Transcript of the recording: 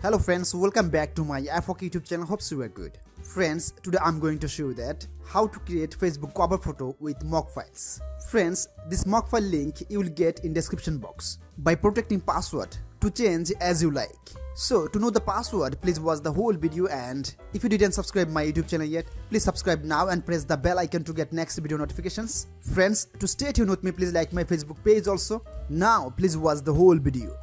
Hello friends, welcome back to my F HOQUE YouTube channel. hopes you are good. Friends, today I'm going to show you that how to create Facebook cover photo with mock files. Friends, this mock file link you will get in description box. By protecting password to change as you like. So to know the password, please watch the whole video and if you didn't subscribe my YouTube channel yet, please subscribe now and press the bell icon to get next video notifications. Friends, to stay tuned with me, please like my Facebook page also. Now, please watch the whole video.